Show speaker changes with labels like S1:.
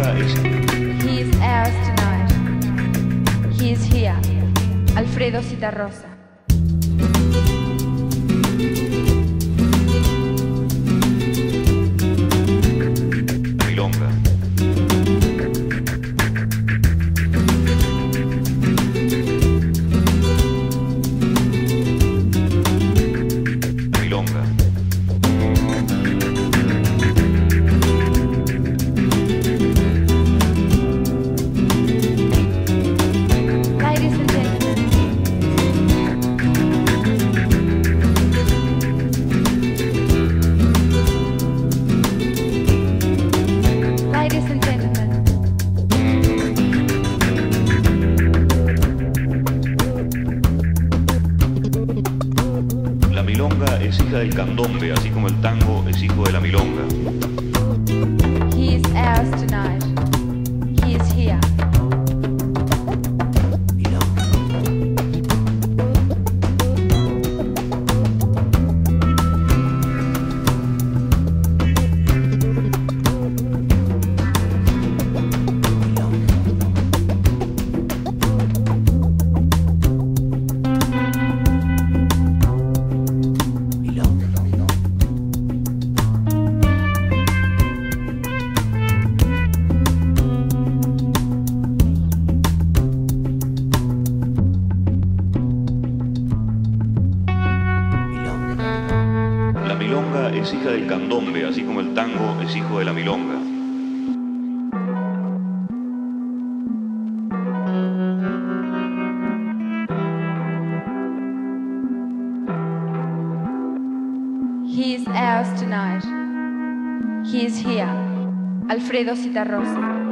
S1: He is ours tonight. He is here. Alfredo Citarrosa.
S2: milonga. Hija del candombe, así como el tango es hijo de la milonga. Es hija del candombe, así como el tango es hijo de la milonga.
S1: He is ours tonight. He is here. Alfredo Citarrosa.